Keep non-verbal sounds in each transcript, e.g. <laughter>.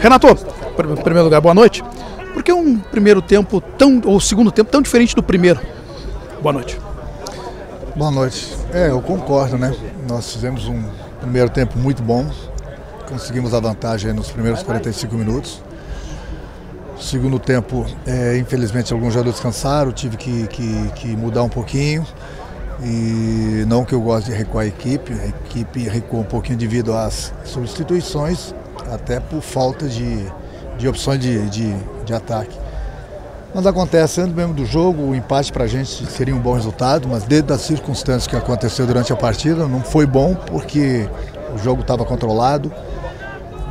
Renato, em primeiro lugar, boa noite. Por que um primeiro tempo tão, ou segundo tempo tão diferente do primeiro? Boa noite. Boa noite. É, eu concordo, né? Nós fizemos um primeiro tempo muito bom. Conseguimos a vantagem nos primeiros 45 minutos. Segundo tempo, é, infelizmente, alguns jogadores descansaram, tive que, que, que, mudar um pouquinho. E não que eu goste de recuar a equipe, a equipe recuou um pouquinho devido às substituições, até por falta de, de opções de, de, de ataque. Mas acontece, antes mesmo do jogo, o empate para a gente seria um bom resultado, mas dentro das circunstâncias que aconteceu durante a partida, não foi bom porque o jogo estava controlado.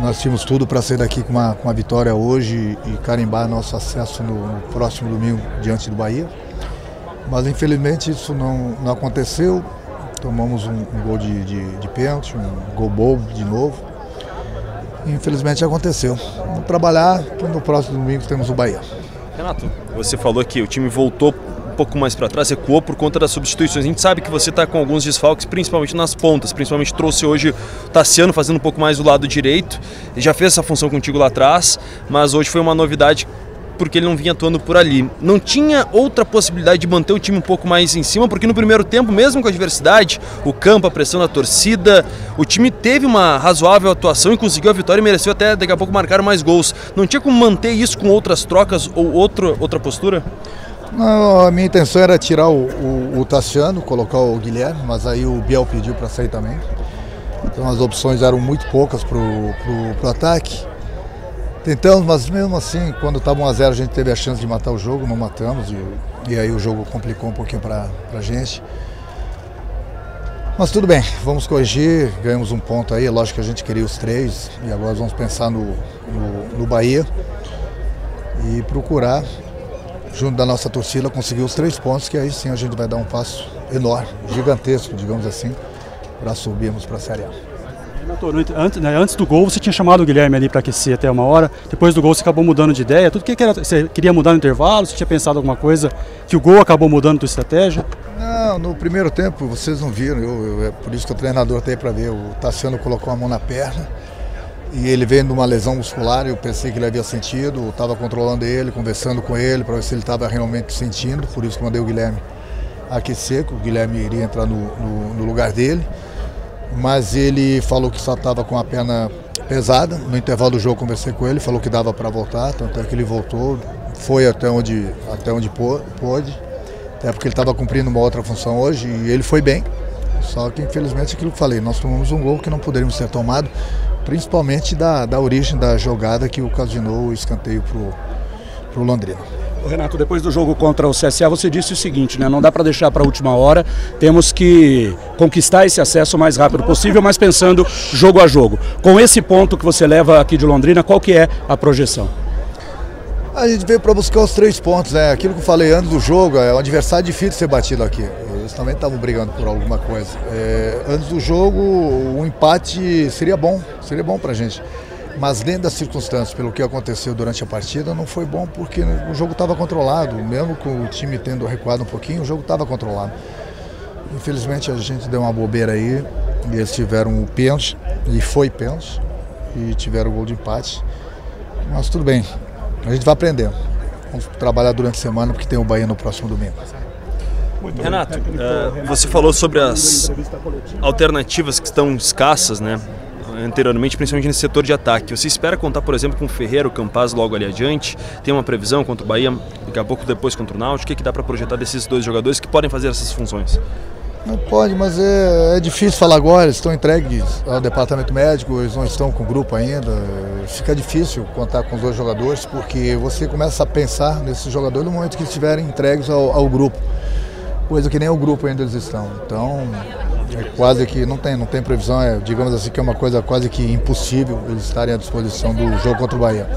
Nós tínhamos tudo para sair daqui com uma, com uma vitória hoje e carimbar nosso acesso no, no próximo domingo diante do Bahia. Mas infelizmente isso não, não aconteceu. Tomamos um, um gol de, de, de pênalti, um gol bobo de novo. Infelizmente aconteceu. Vamos trabalhar no próximo domingo temos o Bahia. Renato, você falou que o time voltou um pouco mais para trás, recuou por conta das substituições. A gente sabe que você está com alguns desfalques, principalmente nas pontas. Principalmente trouxe hoje o Tassiano fazendo um pouco mais do lado direito. Ele já fez essa função contigo lá atrás, mas hoje foi uma novidade porque ele não vinha atuando por ali. Não tinha outra possibilidade de manter o time um pouco mais em cima, porque no primeiro tempo, mesmo com a adversidade, o campo, a pressão da torcida, o time teve uma razoável atuação e conseguiu a vitória e mereceu até daqui a pouco marcar mais gols. Não tinha como manter isso com outras trocas ou outro, outra postura? Não, a minha intenção era tirar o, o, o Tassiano, colocar o Guilherme, mas aí o Biel pediu para sair também. Então as opções eram muito poucas para o ataque. Tentamos, mas mesmo assim, quando estava 1x0 a gente teve a chance de matar o jogo, não matamos e, e aí o jogo complicou um pouquinho para a gente. Mas tudo bem, vamos corrigir, ganhamos um ponto aí, lógico que a gente queria os três e agora vamos pensar no, no, no Bahia e procurar, junto da nossa torcida, conseguir os três pontos, que aí sim a gente vai dar um passo enorme, gigantesco, digamos assim, para subirmos para a Série A. Antes, né, antes, do gol, você tinha chamado o Guilherme ali para aquecer até uma hora. Depois do gol, você acabou mudando de ideia. Tudo que, era, você queria mudar no intervalo? Você tinha pensado alguma coisa que o gol acabou mudando a tua estratégia? Não, no primeiro tempo vocês não viram. Eu, eu, é por isso que o treinador tem para ver. O Tassiano colocou a mão na perna e ele veio de uma lesão muscular. Eu pensei que ele havia sentido. Estava controlando ele, conversando com ele para ver se ele estava realmente sentindo. Por isso que mandei o Guilherme aquecer, que o Guilherme iria entrar no, no, no lugar dele mas ele falou que só estava com a perna pesada. No intervalo do jogo conversei com ele, falou que dava para voltar, tanto é que ele voltou, foi até onde, até onde pôde, até porque ele estava cumprindo uma outra função hoje e ele foi bem. Só que infelizmente aquilo que falei, nós tomamos um gol que não poderíamos ter tomado, principalmente da, da origem da jogada que ocasionou o escanteio para o Londrina. Renato, depois do jogo contra o CSA, você disse o seguinte, né? Não dá para deixar para a última hora, temos que conquistar esse acesso o mais rápido possível, mas pensando jogo a jogo. Com esse ponto que você leva aqui de Londrina, qual que é a projeção? A gente veio para buscar os três pontos, né? Aquilo que eu falei antes do jogo, é um adversário difícil de ser batido aqui. Eles também estavam brigando por alguma coisa. É, antes do jogo, o empate seria bom, seria bom para a gente. Mas dentro das circunstâncias, pelo que aconteceu durante a partida, não foi bom porque o jogo estava controlado. Mesmo com o time tendo recuado um pouquinho, o jogo estava controlado. Infelizmente a gente deu uma bobeira aí e eles tiveram o pênalti, e foi pênalti, e tiveram o gol de empate. Mas tudo bem, a gente vai aprender. Vamos trabalhar durante a semana porque tem o Bahia no próximo domingo. Renato, uh, você falou sobre as alternativas que estão escassas, né? Anteriormente, principalmente nesse setor de ataque. Você espera contar, por exemplo, com o Ferreira, o Campaz logo ali adiante? Tem uma previsão contra o Bahia, daqui a pouco depois contra o Náutico? O que, é que dá para projetar desses dois jogadores que podem fazer essas funções? Não pode, mas é, é, difícil falar agora. Eles estão entregues ao departamento médico, eles não estão com o grupo ainda. Fica difícil contar com os dois jogadores, porque você começa a pensar nesses jogadores no momento que estiverem entregues ao, ao grupo. Coisa que nem o grupo ainda eles estão. Então, é quase que não tem, não tem previsão, é, digamos assim que é uma coisa quase que impossível eles estarem à disposição do jogo contra o Bahia.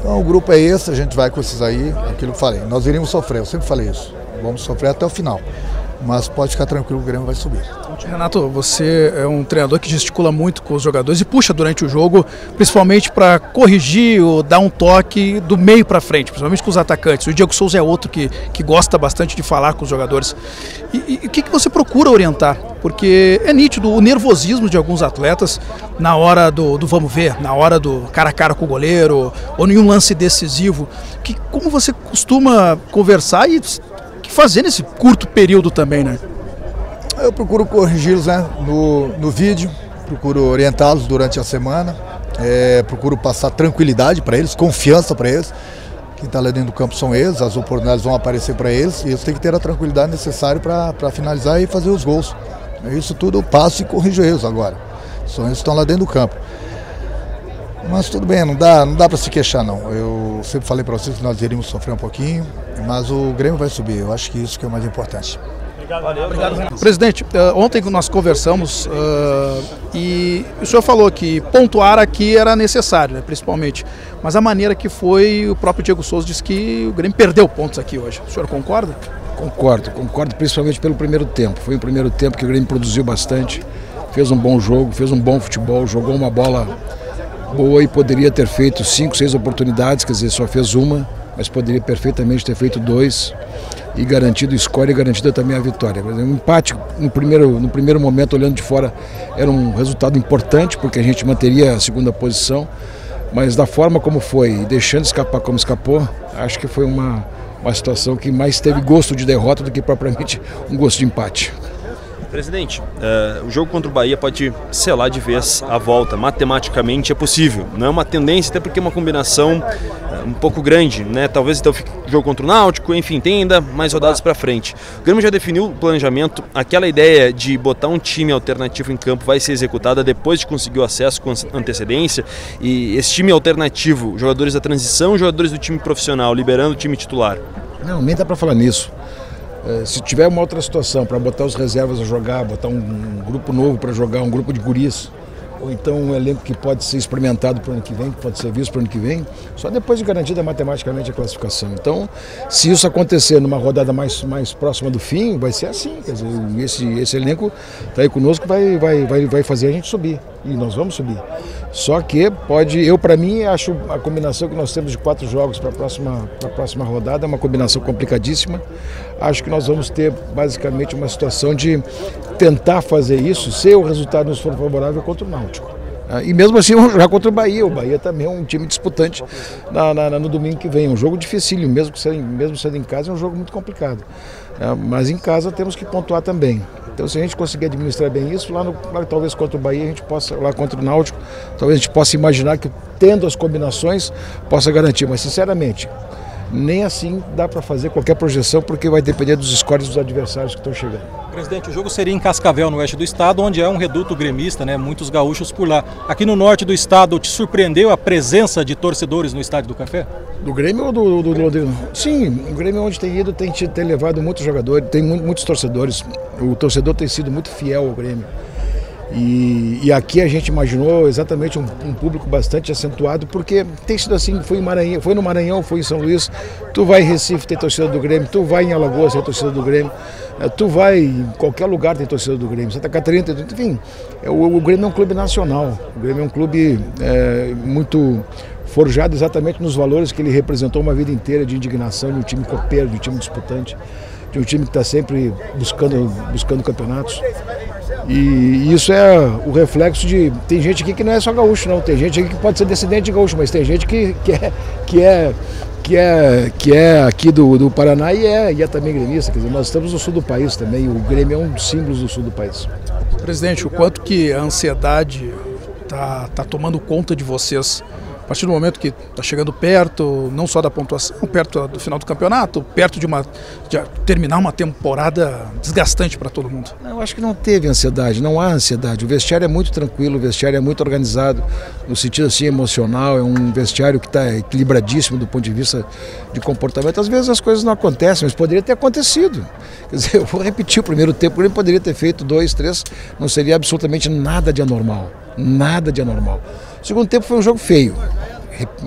Então o grupo é esse, a gente vai com esses aí, aquilo que falei. Nós iríamos sofrer, eu sempre falei isso. Vamos sofrer até o final. Mas pode ficar tranquilo, o Grêmio vai subir. Renato, você é um treinador que gesticula muito com os jogadores e puxa durante o jogo, principalmente para corrigir ou dar um toque do meio para frente, principalmente com os atacantes. O Diego Souza é outro que, que gosta bastante de falar com os jogadores. E o que, que você procura orientar? Porque é nítido o nervosismo de alguns atletas na hora do, do vamos ver, na hora do cara a cara com o goleiro ou em um lance decisivo. Que, como você costuma conversar e fazer nesse curto período também, né? Eu procuro corrigi-los né, no, no vídeo, procuro orientá-los durante a semana, é, procuro passar tranquilidade para eles, confiança para eles. Quem está lá dentro do campo são eles, as oportunidades vão aparecer para eles e eles têm que ter a tranquilidade necessária para finalizar e fazer os gols. Isso tudo eu passo e corrijo eles agora. São eles que estão lá dentro do campo. Mas tudo bem, não dá, não dá para se queixar não. Eu sempre falei para vocês que nós iríamos sofrer um pouquinho, mas o Grêmio vai subir. Eu acho que isso que é o mais importante. Valeu, obrigado. Presidente, uh, ontem nós conversamos uh, e o senhor falou que pontuar aqui era necessário, né, principalmente. Mas a maneira que foi, o próprio Diego Souza disse que o Grêmio perdeu pontos aqui hoje. O senhor concorda? Concordo, concordo principalmente pelo primeiro tempo. Foi o primeiro tempo que o Grêmio produziu bastante, fez um bom jogo, fez um bom futebol, jogou uma bola boa e poderia ter feito cinco, seis oportunidades, quer dizer, só fez uma, mas poderia perfeitamente ter feito dois e garantido score e garantido também a vitória. Um empate no primeiro, no primeiro momento, olhando de fora, era um resultado importante, porque a gente manteria a segunda posição, mas da forma como foi, deixando escapar como escapou, acho que foi uma, uma situação que mais teve gosto de derrota do que propriamente um gosto de empate. Presidente, uh, o jogo contra o Bahia pode selar de vez a volta. Matematicamente é possível. Não é uma tendência, até porque é uma combinação uh, um pouco grande, né? Talvez então fique jogo contra o Náutico, enfim, tem ainda mais rodadas para frente. O Grêmio já definiu o planejamento. Aquela ideia de botar um time alternativo em campo vai ser executada depois de conseguir o acesso com antecedência. E esse time alternativo, jogadores da transição, jogadores do time profissional, liberando o time titular. Não, nem dá para falar nisso. Eh, se tiver uma outra situação para botar os reservas a jogar, botar um, um grupo novo para jogar, um grupo de guris, ou então um elenco que pode ser experimentado para o ano que vem, que pode ser visto para o ano que vem, só depois de garantida matematicamente a classificação. Então, se isso acontecer numa rodada mais, mais próxima do fim, vai ser assim. Quer dizer, esse, esse elenco está aí conosco, vai, vai, vai, vai fazer a gente subir. E nós vamos subir. Só que pode, eu para mim acho a combinação que nós temos de quatro jogos para a próxima, próxima rodada é uma combinação complicadíssima. Acho que nós vamos ter basicamente uma situação de tentar fazer isso se o resultado nos for favorável contra o Náutico. Ah, e mesmo assim <laughs> vamos jogar contra o Bahia. O Bahia também é um time disputante na, na, no domingo que vem. Um jogo dificílimo, mesmo, sendo, mesmo sendo em casa, é um jogo muito complicado. É, mas em casa temos que pontuar também. Então se a gente conseguir administrar bem isso, lá, no, lá talvez contra o Bahia a gente possa, lá contra o Náutico, talvez a gente possa imaginar que tendo as combinações possa garantir. Mas sinceramente, nem assim dá para fazer qualquer projeção, porque vai depender dos scores dos adversários que estão chegando. Presidente, o jogo seria em Cascavel, no oeste do estado, onde é um reduto gremista, né? muitos gaúchos por lá. Aqui no norte do estado, te surpreendeu a presença de torcedores no Estádio do Café? Do Grêmio ou do, do, do, do... Sim, o Grêmio onde tem ido tem, tem levado muitos jogadores, tem muitos torcedores. O torcedor tem sido muito fiel ao Grêmio. E, e, aqui a gente imaginou exatamente um, um, público bastante acentuado, porque tem sido assim, foi, Maranhão, foi no Maranhão, foi em São Luís, tu vai em Recife, tem torcida do Grêmio, tu vai em Alagoas, tem torcida do Grêmio, eh, tu vai em qualquer lugar, tem torcida do Grêmio, Santa Catarina, enfim, é, o, o, Grêmio é um clube nacional, o Grêmio é um clube é, muito forjado exatamente nos valores que ele representou uma vida inteira de indignação, de um time copeiro, de um time disputante, de um time que está sempre buscando, buscando campeonatos. E isso é o reflexo de. Tem gente aqui que não é só gaúcho, não. Tem gente aqui que pode ser descendente de gaúcho, mas tem gente que, que, é, que, é, que, é, que é aqui do, do Paraná e é, e é também gremista. Quer dizer, nós estamos no sul do país também. O Grêmio é um dos símbolos do sul do país. Presidente, o quanto que a ansiedade está tá tomando conta de vocês partir do momento que está chegando perto, não só da pontuação, perto do final do campeonato, perto de, uma, de terminar uma temporada desgastante para todo mundo? Eu acho que não teve ansiedade, não há ansiedade. O vestiário é muito tranquilo, o vestiário é muito organizado, no sentido assim emocional, é um vestiário que está equilibradíssimo do ponto de vista de comportamento. Às vezes as coisas não acontecem, mas poderia ter acontecido. Quer dizer, eu vou repetir o primeiro tempo, ele poderia ter feito dois, três, não seria absolutamente nada de anormal. Nada de anormal. O segundo tempo foi um jogo feio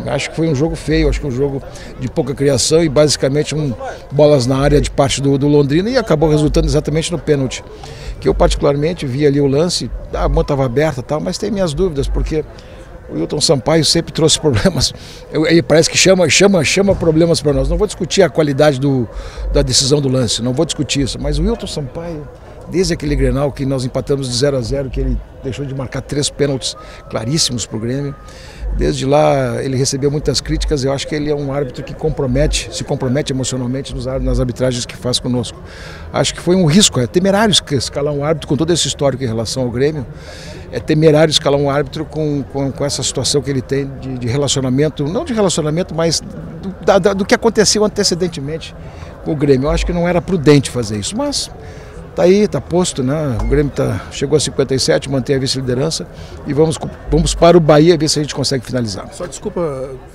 acho que foi um jogo feio, acho que um jogo de pouca criação e basicamente um, bolas na área de parte do, do Londrina e acabou resultando exatamente no pênalti. Que eu particularmente vi ali o lance, a mão estava aberta tal, mas tem minhas dúvidas, porque o Wilton Sampaio sempre trouxe <laughs> problemas. Ele parece que chama, chama, chama problemas para nós. Não vou discutir a qualidade do, da decisão do lance, não vou discutir isso. Mas o Wilton Sampaio, desde aquele Grenal que nós empatamos de 0 a 0, que ele deixou de marcar três pênaltis claríssimos para o Grêmio. Desde lá ele recebeu muitas críticas. Eu acho que ele é um árbitro que compromete, se compromete emocionalmente nas arbitragens que faz conosco. Acho que foi um risco, é temerário escalar um árbitro com todo esse histórico em relação ao Grêmio é temerário escalar um árbitro com, com, com essa situação que ele tem de, de, relacionamento, não de relacionamento, mas do, da, do que aconteceu antecedentemente com o Grêmio. Eu acho que não era prudente fazer isso, mas Tá aí, tá posto, né? O Grêmio tá, chegou a 57, mantém a vice-liderança e vamos, vamos para o Bahia ver se a gente consegue finalizar. Só desculpa,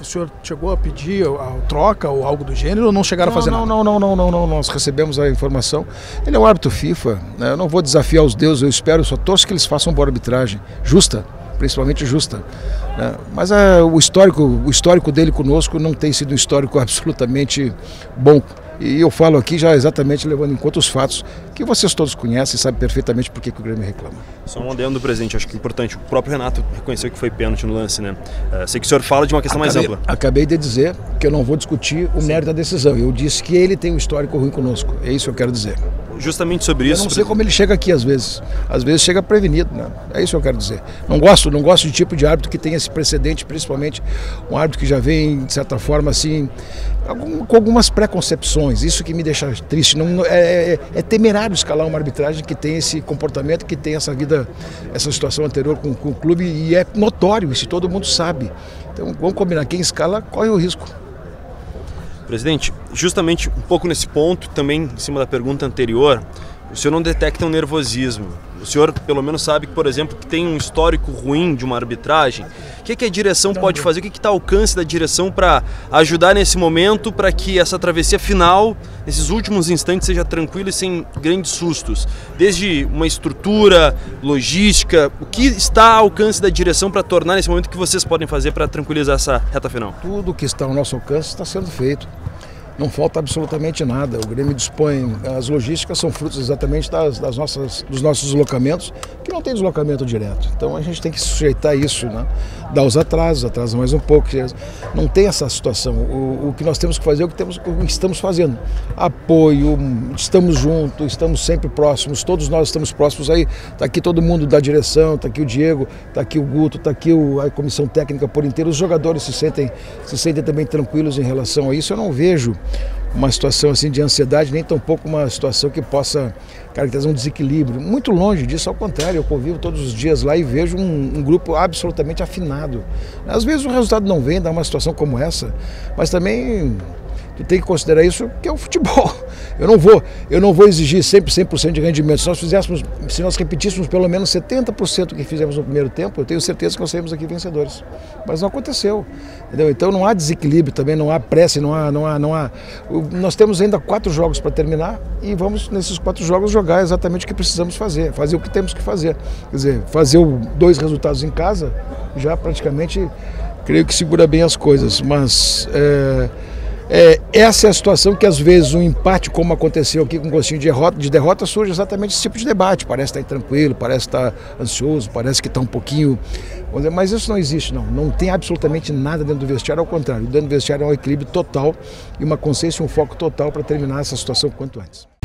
o senhor chegou a pedir a troca ou algo do gênero ou não chegaram não, a fazer não, nada? Não, não, não, não, não, nós recebemos a informação. Ele é um árbitro FIFA, né? eu não vou desafiar os deuses, eu espero, só torço que eles façam boa arbitragem, justa, principalmente justa. Né? Mas é, o, histórico, o histórico dele conosco não tem sido um histórico <laughs> absolutamente bom. E eu falo aqui já exatamente levando em conta os fatos que vocês todos conhecem e sabem perfeitamente por que, que o Grêmio reclama. Só um adendo do presente, acho que é importante. O próprio Renato reconheceu que foi pênalti no lance, né? Uh, sei que o senhor fala de uma questão acabei, mais ampla. Acabei de dizer que eu não vou discutir o Sim. mérito da decisão. Eu disse que ele tem um histórico ruim conosco. É isso que eu quero dizer. Justamente sobre isso. Eu não sei como ele chega aqui às vezes. Às vezes chega prevenido, né? É isso que eu quero dizer. Não gosto, não gosto de tipo de árbitro que tem esse precedente, principalmente um árbitro que já vem, de certa forma, assim, com algumas preconcepções. Isso que me deixa triste. Não, é, é, é, temerário escalar uma arbitragem que tem esse comportamento, que tem essa vida, essa situação anterior com, com o clube e é notório, isso todo mundo sabe. Então vamos combinar, quem escala corre o risco. Presidente, justamente um pouco nesse ponto, também em cima da pergunta anterior, o senhor não detecta um nervosismo. O senhor pelo menos sabe que, por exemplo, que tem um histórico ruim de uma arbitragem. O que, é que a direção pode fazer? O que está ao alcance da direção para ajudar nesse momento para que essa travessia final, nesses últimos instantes, seja tranquila e sem grandes sustos? Desde uma estrutura, logística, o que está ao alcance da direção para tornar nesse momento o que vocês podem fazer para tranquilizar essa reta final? Tudo que está ao nosso alcance está sendo feito não falta absolutamente nada. O Grêmio dispõe, as logísticas são frutos exatamente das, das nossas, dos nossos deslocamentos, que não tem deslocamento direto. Então a gente tem que sujeitar isso, né? dar os atrasos, atrasa mais um pouco. Não tem essa situação. O, o, que nós temos que fazer é o que, temos, o que estamos fazendo. Apoio, estamos juntos, estamos sempre próximos, todos nós estamos próximos aí. Está aqui todo mundo da direção, está aqui o Diego, está aqui o Guto, está aqui o, a comissão técnica por inteiro. Os jogadores se sentem, se sentem também tranquilos em relação a isso. Eu não vejo uma situação assim de ansiedade, nem tampouco uma situação que possa caracterizar um desequilíbrio. Muito longe disso, ao contrário, eu convivo todos os dias lá e vejo um, um, grupo absolutamente afinado. Às vezes o resultado não vem, dá uma situação como essa, mas também tu tem que considerar isso que é o futebol. <laughs> Eu não vou, eu não vou exigir sempre 100% de rendimento. Se nós fizéssemos, se nós repetíssemos pelo menos 70% do que fizemos no primeiro tempo, eu tenho certeza que nós saímos aqui vencedores. Mas não aconteceu. Entendeu? Então não há desequilíbrio também, não há pressa, não há, não há, não há. Nós temos ainda quatro jogos para terminar e vamos nesses quatro jogos jogar exatamente o que precisamos fazer, fazer o que temos que fazer. Quer dizer, fazer dois resultados em casa já praticamente creio que segura bem as coisas, mas é, é, essa é a situação que às vezes um empate, como aconteceu aqui com gostinho de derrota, de derrota, surge exatamente esse tipo de debate. Parece estar tranquilo, parece estar ansioso, parece que está um pouquinho. Mas isso não existe, não. Não tem absolutamente nada dentro do vestiário, ao contrário. Dentro do vestiário é um equilíbrio total e uma consciência um foco total para terminar essa situação quanto antes.